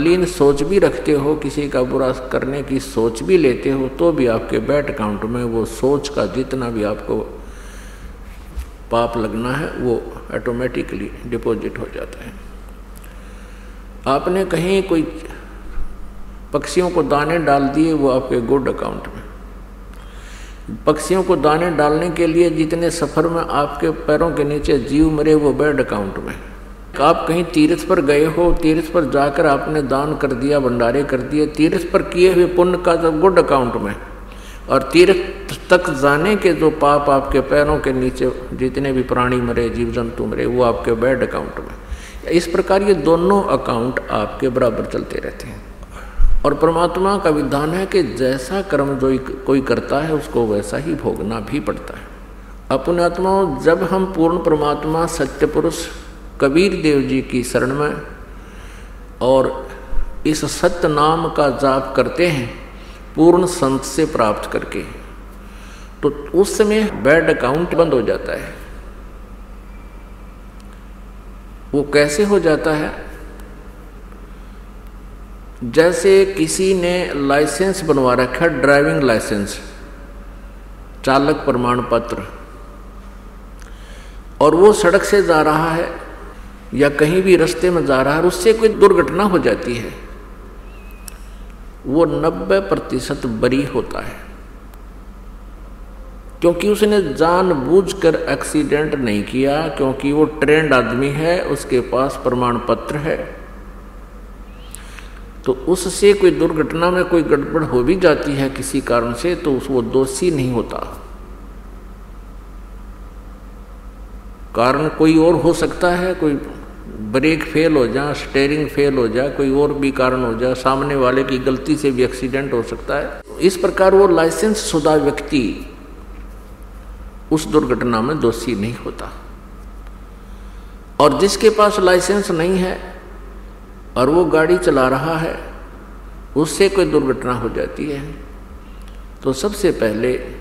लीन सोच भी रखते हो, किसी का बुरा करने की सोच भी लेते हो तो भी आपके बैट अकाउंट में वो सोच का जितना भी आपको पाप लगना है, वो ऑटोमेटिकली डिपॉजिट हो जाता है। आपने कहीं कोई पक्षियों को दाने डाल दिए, वो आपके गुड अकाउंट में। पक्षियों को दाने डालने के लिए जितने सफ़र में आपके पैरों के नीचे जीव मरे, वो बैड अकाउंट में। आप कहीं तीर्थ पर गए हो, तीर्थ पर जाकर आपने दान कर दिया, भंडारे कर दिए, तीर्थ पर किए हुए पुण्य का तो गुड अकाउंट में। और तीर्थ तक जाने के जो पाप आपके पैरों के नीचे, जितने भी प्राणी मरे जीव जंतु मरे, वो आपके बैड अकाउंट में। इस प्रकार ये दोनों अकाउंट आपके बराबर चलते रहते हैं। और परमात्मा का विधान है कि जैसा कर्म जो कोई करता है, उसको वैसा ही भोगना भी पड़ता है। अपने आत्माओं, जब हम पूर्ण परमात्मा, सत्य पुरुष कबीर देव जी की शरण में और इस सत्य नाम का जाप करते हैं, पूर्ण संत से प्राप्त करके। तो उस समय बैड अकाउंट बंद हो जाता है। वो कैसे हो जाता है? जैसे किसी ने लाइसेंस बनवा रखा, ड्राइविंग लाइसेंस, चालक प्रमाण पत्र, और वो सड़क से जा रहा है या कहीं भी रास्ते में जा रहा है उससे कोई दुर्घटना हो जाती है, वो 90 प्रतिशत बरी होता है। क्योंकि उसने जानबूझकर एक्सीडेंट नहीं किया, क्योंकि वो ट्रेंड आदमी है, उसके पास प्रमाण पत्र है। तो उससे कोई दुर्घटना में कोई गड़बड़ हो भी जाती है किसी कारण से तो उस वो दोषी नहीं होता। कारण कोई और हो सकता है, कोई ब्रेक फेल हो जाए स्टेयरिंग फेल हो जाए कोई और भी कारण हो जाए सामने वाले की गलती से भी एक्सीडेंट हो सकता है। इस प्रकार वो लाइसेंस शुदा व्यक्ति उस दुर्घटना में दोषी नहीं होता। और जिसके पास लाइसेंस नहीं है और वो गाड़ी चला रहा है, उससे कोई दुर्घटना हो जाती है। तो सबसे पहले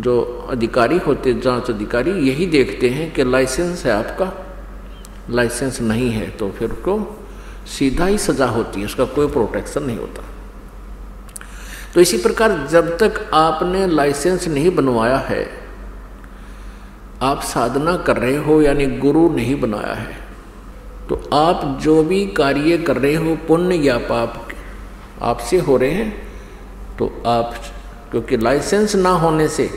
जो अधिकारी होते जाँच अधिकारी यही देखते हैं कि लाइसेंस है आपका। लाइसेंस नहीं है तो फिर उसको सीधा ही सजा होती है, उसका कोई प्रोटेक्शन नहीं होता। तो इसी प्रकार जब तक आपने लाइसेंस नहीं बनवाया है, आप साधना कर रहे हो, यानी गुरु नहीं बनाया है तो आप जो भी कार्य कर रहे हो, पुण्य या पाप, आपसे हो रहे हैं तो आप, क्योंकि लाइसेंस ना होने से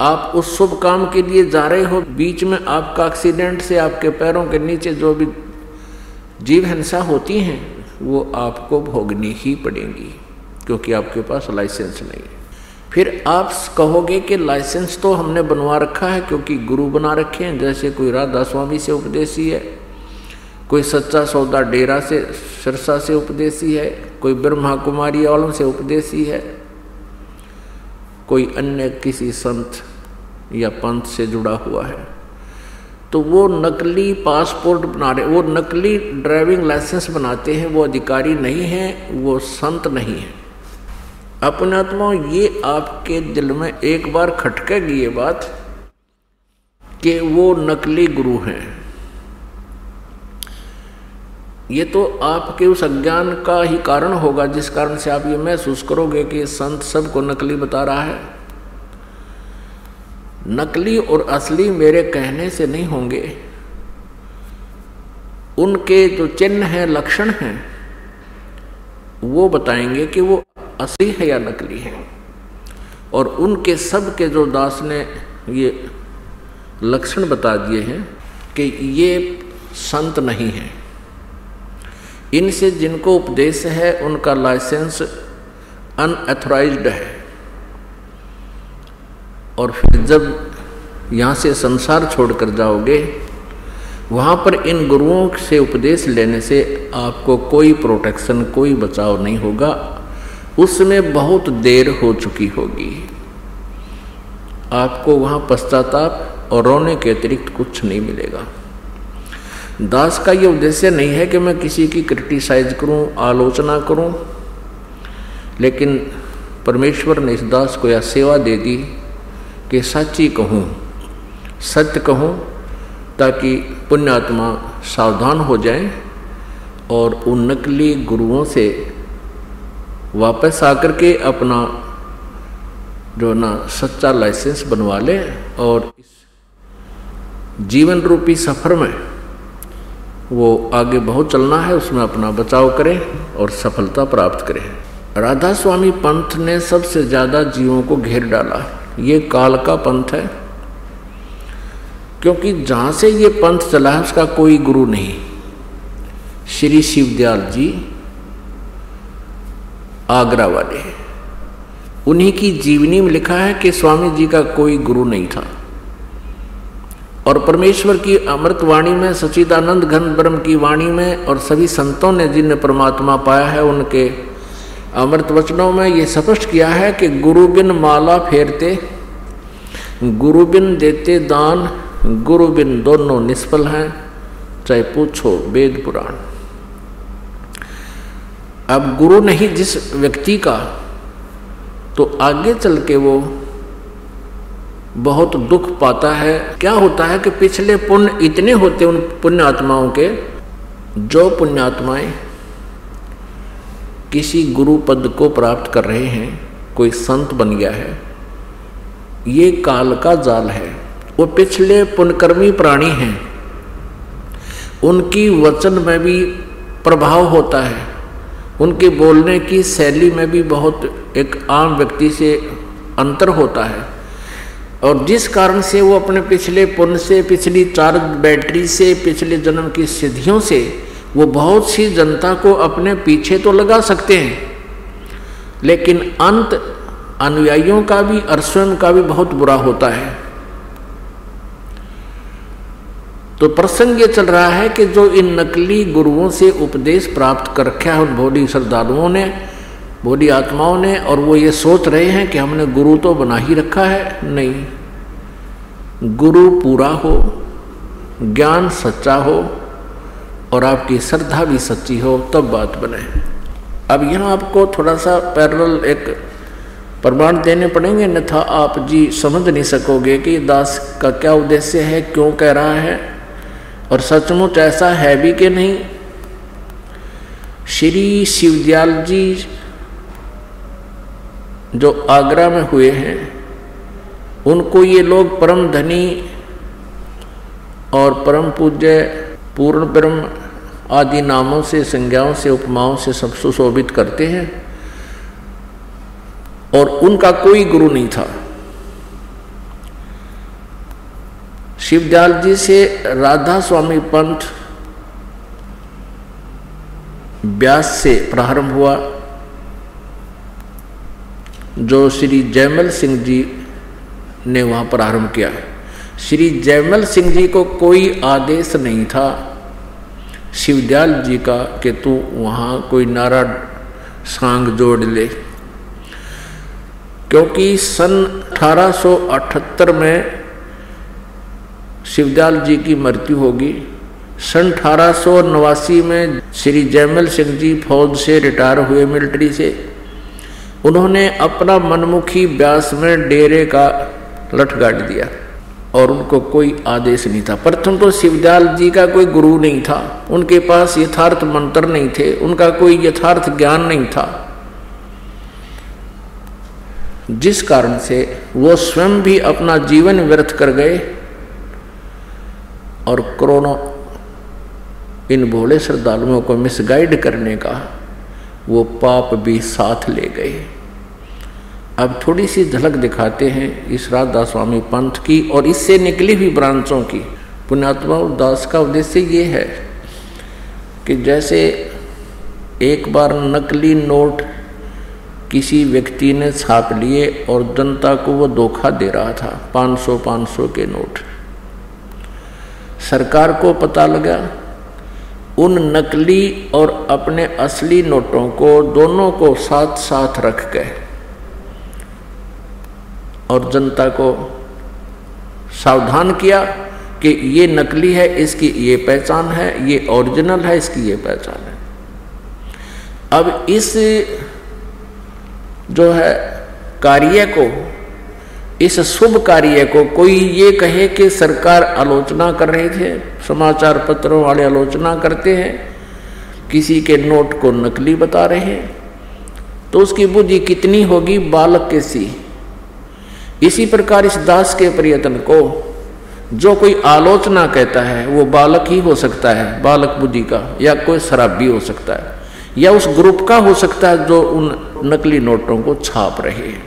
आप उस शुभ काम के लिए जा रहे हो, बीच में आपका एक्सीडेंट से आपके पैरों के नीचे जो भी जीव हिंसा होती हैं, वो आपको भोगनी ही पड़ेंगी, क्योंकि आपके पास लाइसेंस नहीं फिर आप कहोगे कि लाइसेंस तो हमने बनवा रखा है, क्योंकि गुरु बना रखे हैं, जैसे कोई राधा स्वामी से उपदेशी है, कोई सच्चा सौदा डेरा से, सिरसा से उपदेशी है, कोई ब्रह्मा कुमारी वालों से उपदेशी है, कोई अन्य किसी संत या पंथ से जुड़ा हुआ है। तो वो नकली पासपोर्ट बना रहे, वो नकली ड्राइविंग लाइसेंस बनाते हैं, वो अधिकारी नहीं है, वो संत नहीं है। अपने आत्मा, ये आपके दिल में एक बार खटकेगी ये बात कि वो नकली गुरु हैं। ये तो आपके उस अज्ञान का ही कारण होगा, जिस कारण से आप ये महसूस करोगे कि संत सबको नकली बता रहा है। नकली और असली मेरे कहने से नहीं होंगे। उनके जो चिन्ह हैं, लक्षण हैं, वो बताएँगे कि वो असली है या नकली है। और उनके सब के जो दास ने ये लक्षण बता दिए हैं कि ये संत नहीं है। इनसे जिनको उपदेश है, उनका लाइसेंस अनएथोराइज्ड है। और फिर जब यहाँ से संसार छोड़कर जाओगे, वहाँ पर इन गुरुओं से उपदेश लेने से आपको कोई प्रोटेक्शन, कोई बचाव नहीं होगा। उसमें बहुत देर हो चुकी होगी। आपको वहाँ पश्चाताप और रोने के अतिरिक्त कुछ नहीं मिलेगा। दास का ये उद्देश्य नहीं है कि मैं किसी की क्रिटिसाइज करूँ, आलोचना करूँ, लेकिन परमेश्वर ने इस दास को यह सेवा दे दी कि सच्ची कहूँ, सत्य कहूँ, ताकि पुण्यात्मा सावधान हो जाए और उन नकली गुरुओं से वापस आकर के अपना जो ना सच्चा लाइसेंस बनवा ले और इस जीवन रूपी सफ़र में वो आगे बहुत चलना है, उसमें अपना बचाव करें और सफलता प्राप्त करें। राधा स्वामी पंथ ने सबसे ज़्यादा जीवों को घेर डाला ये काल का पंथ है। क्योंकि जहाँ से ये पंथ चला है, उसका कोई गुरु नहीं। श्री शिवदयाल जी आगरा वाले उन्हीं की जीवनी में लिखा है कि स्वामी जी का कोई गुरु नहीं था। और परमेश्वर की अमृत वाणी में सचिदानंद घन ब्रह्म की वाणी में, और सभी संतों ने जिन परमात्मा पाया है, उनके अमृत वचनों में ये स्पष्ट किया है कि गुरु बिन माला फेरते गुरु बिन देते दान गुरु बिन दोनों निष्फल हैं, चाहे पूछो वेद पुराण। अब गुरु नहीं जिस व्यक्ति का तो आगे चल के वो बहुत दुख पाता है। क्या होता है कि पिछले पुण्य इतने होते उन पुण्य आत्माओं के, जो पुण्यात्माएँ किसी गुरु पद को प्राप्त कर रहे हैं, कोई संत बन गया है, ये काल का जाल है। वो पिछले पुनकर्मी प्राणी हैं। उनकी वचन में भी प्रभाव होता है। उनके बोलने की शैली में भी बहुत एक आम व्यक्ति से अंतर होता है। और जिस कारण से वो अपने पिछले पुण्य से, पिछली चार्ज बैटरी से, पिछले जन्म की सिद्धियों से वो बहुत सी जनता को अपने पीछे तो लगा सकते हैं, लेकिन अंत अनुयायियों का भी और स्वयं का भी बहुत बुरा होता है। तो प्रसंग ये चल रहा है कि जो इन नकली गुरुओं से उपदेश प्राप्त कर रखा है, उन बोली श्रद्धालुओं ने बोली आत्माओं ने, और वो ये सोच रहे हैं कि हमने गुरु तो बना ही रखा है, नहीं। गुरु पूरा हो, ज्ञान सच्चा हो और आपकी श्रद्धा भी सच्ची हो, तब बात बने। अब यहाँ आपको थोड़ा सा पैरल एक प्रमाण देने पड़ेंगे, अन्यथा आप जी समझ नहीं सकोगे कि दास का क्या उद्देश्य है, क्यों कह रहा है, और सचमुच ऐसा है भी कि नहीं। श्री शिवदयाल जी जो आगरा में हुए हैं, उनको ये लोग परम धनी और परम पूज्य पूर्ण ब्रह्म आदि नामों से, संज्ञाओं से, उपमाओं से सब सुशोभित करते हैं। और उनका कोई गुरु नहीं था। शिवदयाल जी से राधा स्वामी पंथ व्यास से प्रारंभ हुआ। जो श्री जयमल सिंह जी ने वहाँ प्रारंभ किया। श्री जयमल सिंह जी को कोई आदेश नहीं था। शिवदयाल जी का कि तू वहाँ कोई नारा सांग जोड़ ले। क्योंकि सन 1878 में शिवदयाल जी की मृत्यु होगी। सन अठारह सौ नवासी में श्री जयमल सिंह जी फौज से रिटायर हुए मिलिट्री से। उन्होंने अपना मनमुखी ब्यास में डेरे का लठ गाड़ दिया। और उनको कोई आदेश नहीं था। प्रथम तो शिवदयाल जी का कोई गुरु नहीं था। उनके पास यथार्थ मंत्र नहीं थे। उनका कोई यथार्थ ज्ञान नहीं था। जिस कारण से वो स्वयं भी अपना जीवन व्यर्थ कर गए और करोड़ों इन भोले श्रद्धालुओं को मिसगाइड करने का वो पाप भी साथ ले गए। अब थोड़ी सी झलक दिखाते हैं इस राधा स्वामी पंथ की और इससे निकली हुई ब्रांचों की। पुण्यात्मा उदास का उद्देश्य ये है कि जैसे एक बार नकली नोट किसी व्यक्ति ने छाप लिए और जनता को वो धोखा दे रहा था 500 500 के नोट। सरकार को पता लगा, उन नकली और अपने असली नोटों को दोनों को साथ साथ रख गए। और जनता को सावधान किया कि ये नकली है, इसकी ये पहचान है, ये ओरिजिनल है, इसकी ये पहचान है। अब इस जो है कार्य को, इस शुभ कार्य को कोई ये कहे कि सरकार आलोचना कर रहे थे, समाचार पत्रों वाले आलोचना करते हैं, किसी के नोट को नकली बता रहे हैं तो उसकी बुद्धि कितनी होगी? बालक के सी। इसी प्रकार इस दास के प्रयत्न को जो कोई आलोचना कहता है, वो बालक ही हो सकता है, बालक बुद्धि का, या कोई शराबी हो सकता है, या उस ग्रुप का हो सकता है जो उन नकली नोटों को छाप रहे हैं।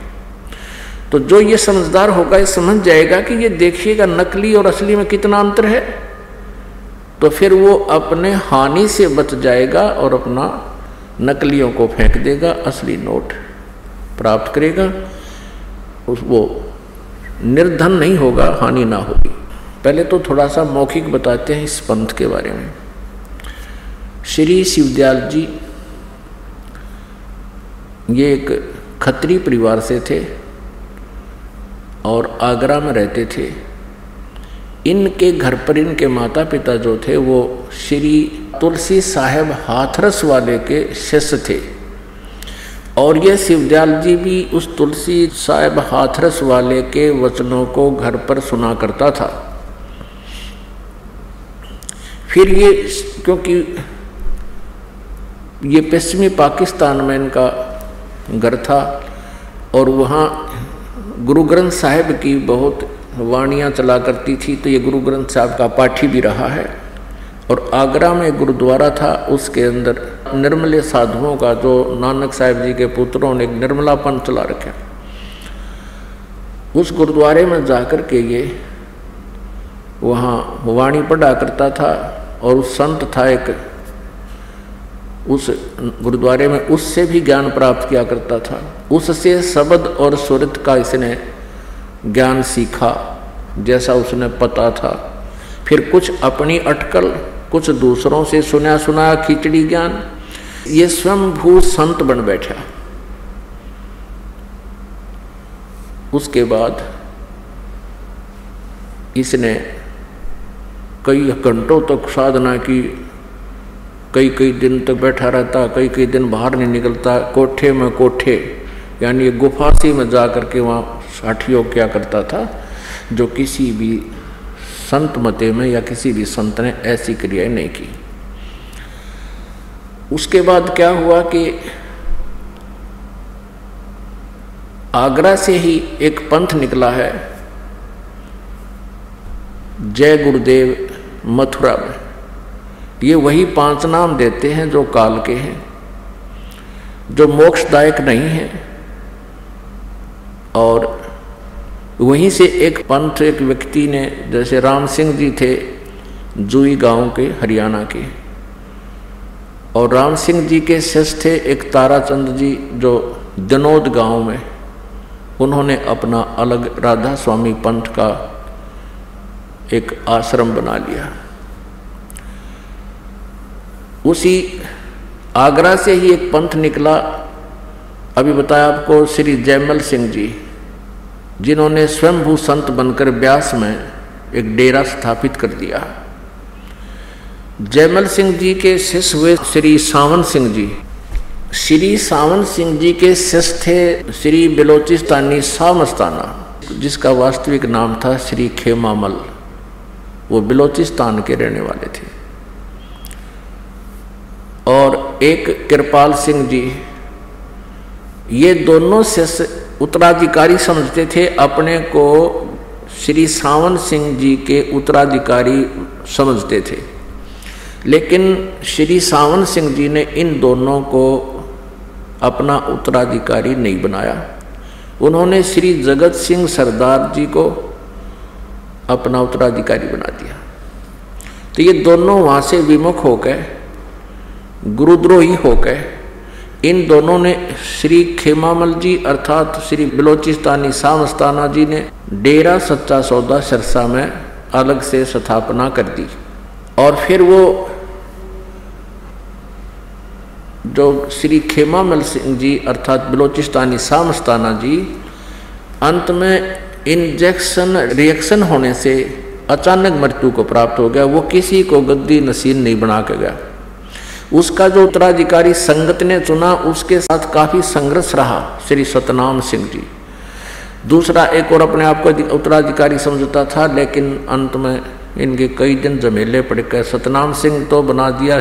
तो जो ये समझदार होगा, ये समझ जाएगा कि ये देखिएगा नकली और असली में कितना अंतर है तो फिर वो अपने हानि से बच जाएगा और अपना नकलियों को फेंक देगा, असली नोट प्राप्त करेगा, उस वो निर्धन नहीं होगा, हानि ना होगी। पहले तो थोड़ा सा मौखिक बताते हैं इस पंथ के बारे में। श्री शिवदयाल जी, ये एक खत्री परिवार से थे और आगरा में रहते थे। इनके घर पर इनके माता पिता जो थे, वो श्री तुलसी साहेब हाथरस वाले के शिष्य थे। और ये शिवदयाल जी भी उस तुलसी साहेब हाथरस वाले के वचनों को घर पर सुना करता था। फिर ये क्योंकि ये पश्चिमी पाकिस्तान में इनका घर था और वहाँ गुरु ग्रंथ साहिब की बहुत वाणियाँ चला करती थी तो ये गुरु ग्रंथ साहब का पाठी भी रहा है। और आगरा में गुरुद्वारा था, उसके अंदर निर्मले साधुओं का जो नानक साहिब जी के पुत्रों ने निर्मलापन चला रखा उस गुरुद्वारे में जाकर के ये वहाँ वाणी पढ़ा करता था और उस संत था एक, उस गुरुद्वारे में उससे भी ज्ञान प्राप्त किया करता था। उससे शब्द और सुरत का इसने ज्ञान सीखा, जैसा उसने पता था। फिर कुछ अपनी अटकल, कुछ दूसरों से सुना सुना खिचड़ी ज्ञान ये स्वयं भू संत बन बैठा। उसके बाद इसने कई घंटों तक साधना की कई कई दिन तक बैठा रहता कई कई दिन बाहर नहीं निकलता, कोठे में कोठे, यानी गुफासी में जा करके वहाँ साठियों क्या करता था, जो किसी भी संत मते में या किसी भी संत ने ऐसी क्रियाएँ नहीं की। उसके बाद क्या हुआ कि आगरा से ही एक पंथ निकला है, जय गुरुदेव मथुरा में। ये वही पाँच नाम देते हैं जो काल के हैं, जो मोक्षदायक नहीं है। और वहीं से एक पंथ, एक व्यक्ति ने, जैसे राम सिंह जी थे, जुई गाँव के, हरियाणा के। और राम सिंह जी के शिष्य थे एक ताराचंद जी जो दनोद गाँव में। उन्होंने अपना अलग राधा स्वामी पंथ का एक आश्रम बना लिया। उसी आगरा से ही एक पंथ निकला। अभी बताया आपको श्री जयमल सिंह जी, जिन्होंने स्वयंभू संत बनकर ब्यास में एक डेरा स्थापित कर दिया। जयमल सिंह जी के शिष्य हुए श्री सावन सिंह जी। श्री सावन सिंह जी के शिष्य थे श्री बिलोचिस्तानी सामस्ताना, जिसका वास्तविक नाम था श्री खेमामल। वो बिलोचिस्तान के रहने वाले थे। और एक कृपाल सिंह जी, ये दोनों शिष्य उत्तराधिकारी समझते थे, अपने को श्री सावन सिंह जी के उत्तराधिकारी समझते थे। लेकिन श्री सावन सिंह जी ने इन दोनों को अपना उत्तराधिकारी नहीं बनाया। उन्होंने श्री जगत सिंह सरदार जी को अपना उत्तराधिकारी बना दिया। तो ये दोनों वहाँ से विमुख हो गए गुरुद्रोही हो गए इन दोनों ने श्री खेमामल जी अर्थात श्री बलोचिस्तानी सामस्ताना जी ने डेरा सच्चा सौदा सरसा में अलग से स्थापना कर दी। और फिर वो जो श्री खेमामल सिंह जी अर्थात बलोचिस्तानी सामस्ताना जी, अंत में इंजेक्शन रिएक्शन होने से अचानक मृत्यु को प्राप्त हो गया। वो किसी को गद्दी नसीन नहीं बना के गया। उसका जो उत्तराधिकारी संगत ने चुना, उसके साथ काफ़ी संघर्ष रहा श्री सतनाम सिंह जी। दूसरा एक और अपने आप को उत्तराधिकारी समझता था, लेकिन अंत में इनके कई दिन जमेले पड़। गए सतनाम सिंह तो बना दिया